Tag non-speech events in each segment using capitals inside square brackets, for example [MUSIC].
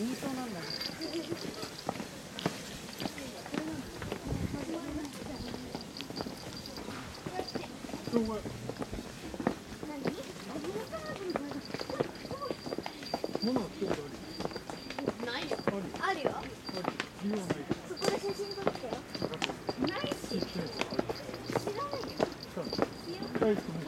死に。そうなんだ物を作るとないよあるあるよある理由はないそこで写真撮ってよないし知らないよ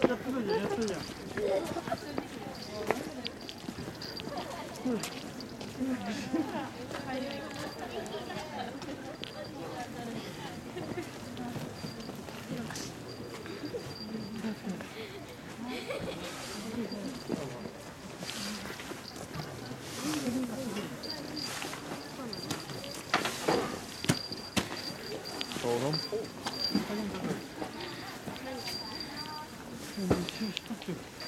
ってる [LAUGHS]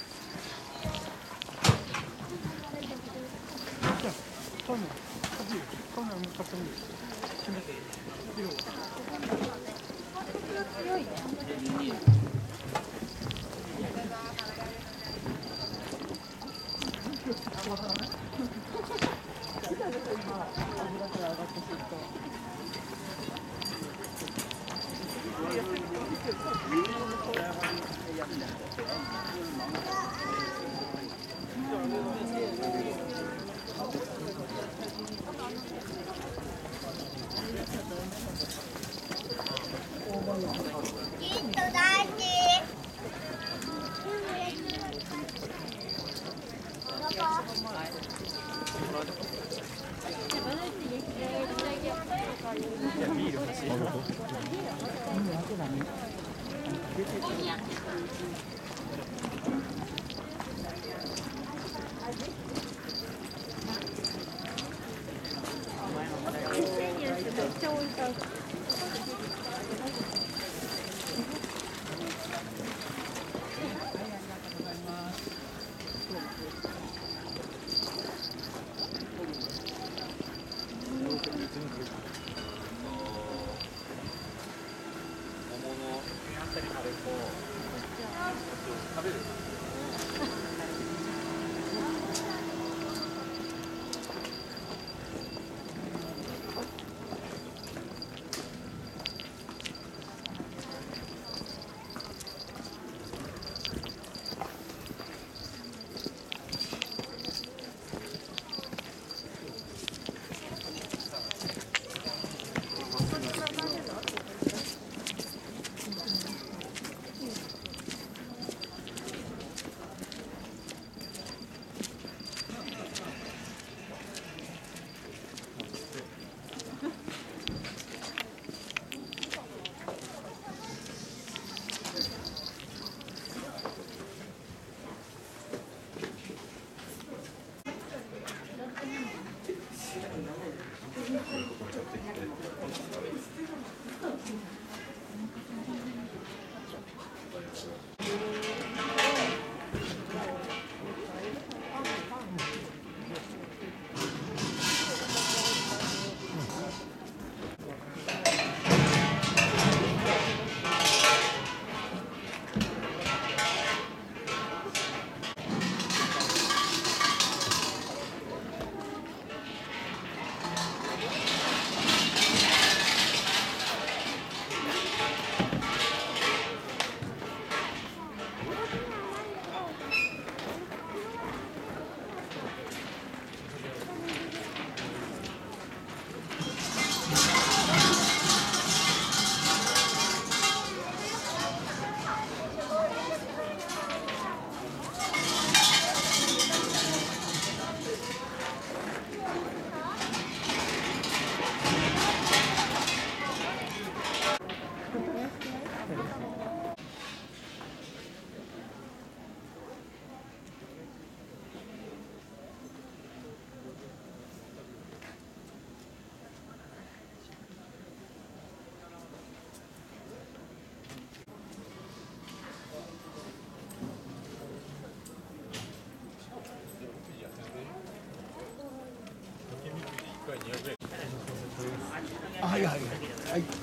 じ食べる。はいはいはい。はい